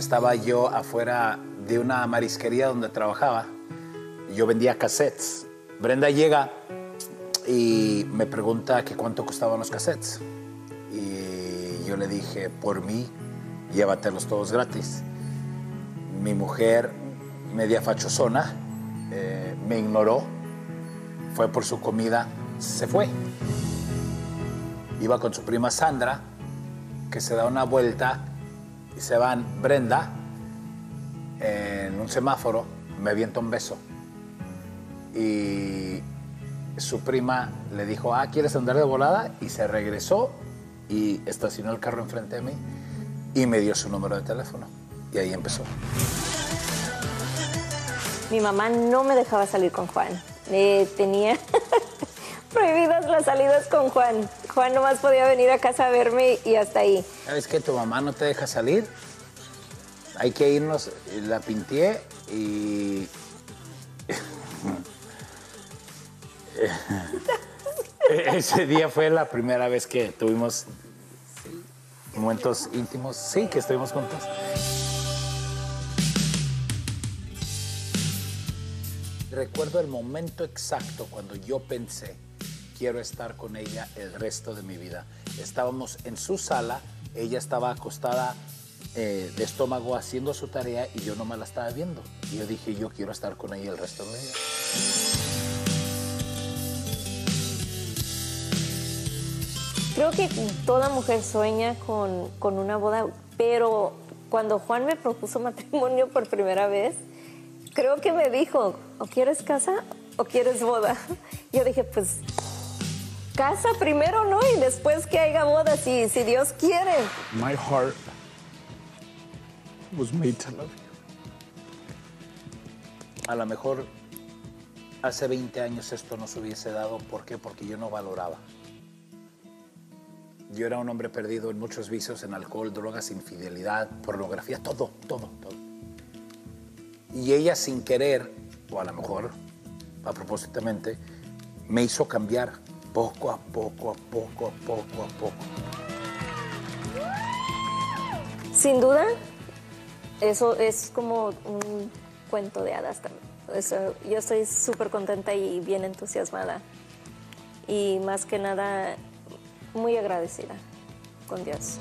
estaba yo afuera de una marisquería donde trabajaba. Yo vendía cassettes. Brenda llega y me pregunta que cuánto costaban los cassettes. Y yo le dije, por mí, llévatelos todos gratis. Mi mujer, media fachosona, eh, me ignoró, fue por su comida, se fue. Iba con su prima Sandra, que se da una vuelta y se van Brenda en un semáforo, me avienta un beso. Y su prima le dijo, ah, ¿quieres andar de volada? Y se regresó y estacionó el carro enfrente de mí y me dio su número de teléfono. Y ahí empezó. Mi mamá no me dejaba salir con Juan. Eh, tenía prohibidas las salidas con Juan. Juan nomás podía venir a casa a verme y hasta ahí. ¿Sabes qué? Tu mamá no te deja salir. Hay que irnos. La pinté y. Ese día fue la primera vez que tuvimos momentos íntimos. Sí, que estuvimos juntos. Recuerdo el momento exacto cuando yo pensé, quiero estar con ella el resto de mi vida. Estábamos en su sala, ella estaba acostada eh, de estómago haciendo su tarea y yo no me la estaba viendo. Y yo dije, yo quiero estar con ella el resto de mi vida. Creo que toda mujer sueña con, con una boda, pero cuando Juan me propuso matrimonio por primera vez, creo que me dijo, o quieres casa o quieres boda. Yo dije, pues casa primero, ¿no? Y después que haya boda, si, si Dios quiere. My heart was made to love you. A lo mejor hace 20 años esto no se hubiese dado. ¿Por qué? Porque yo no valoraba. Yo era un hombre perdido en muchos vicios, en alcohol, drogas, infidelidad, pornografía, todo, todo, todo. Y ella sin querer, o a lo mejor a propósitamente, me hizo cambiar poco a poco, a poco, a poco, a poco. Sin duda, eso es como un cuento de hadas también. Yo estoy súper contenta y bien entusiasmada. Y más que nada, muy agradecida con Dios.